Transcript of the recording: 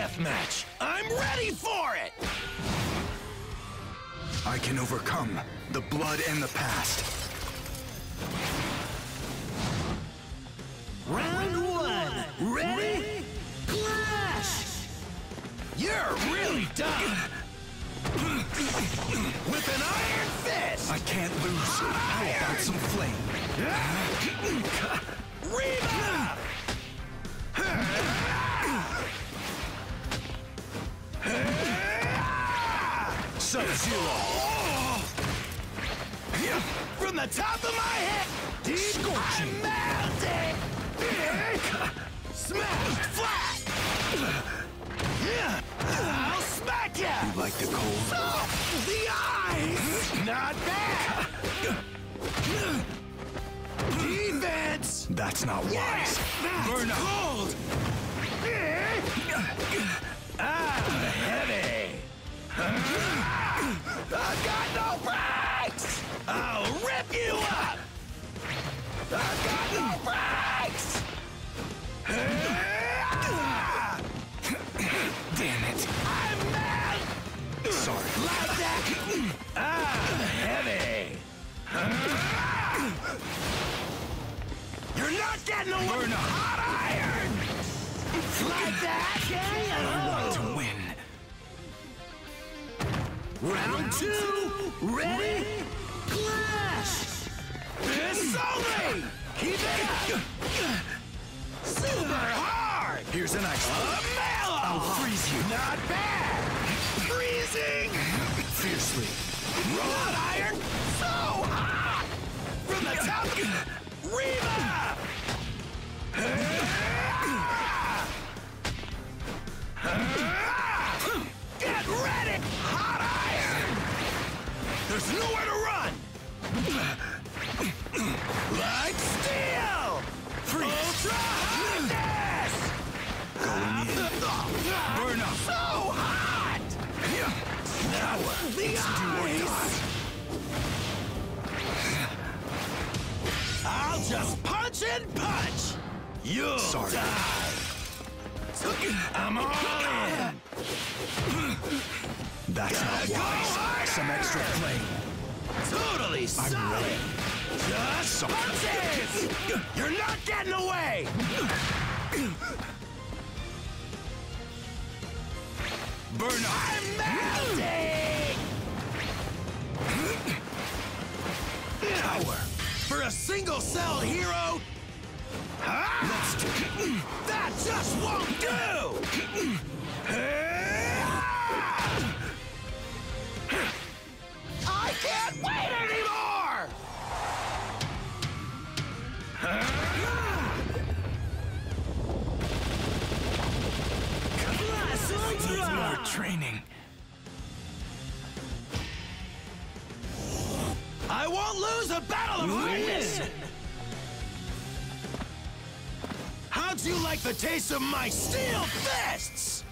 deathmatch. I'm ready for it! I can overcome the blood and the past. Round one. Ready? Clash! You're really done! With an iron fist! I can't lose. How about some flame? Reba! Sub-Zero! From the top of my head! Scorching. I'm melting! Smash flat! I'll smack ya! You like the cold? Oh, the eyes! Not bad! Defense! That's not wise. Yes! That's Burn up. cold! I got no brakes! I'll rip you up! I got no brakes! Damn it. I'm mad! Sorry. Like that! Ah, heavy! You're not getting away with up. hot iron! Like that! I want to win. Round two! Ready? Clash! This only! Keep it up! Super hard! Here's an ice. A mellow! I'll freeze you. Not bad! Freezing! Fiercely. Wrought iron! So hot! From the top! Reba! There's nowhere to run! Like steel! Ultra hotness! Going in. Burn up. So hot! Now, the eyes! I'll just punch and punch! You'll Sorry. die! I'm all in! That's not wise. Some extra flame. Totally solid! ready. Just Sorry. punches! You're not getting away! Burn up. I'm melting! Power. For a single-cell hero? Let's That just won't do! Training. I won't lose a battle of hardness! How'd you like the taste of my steel fists?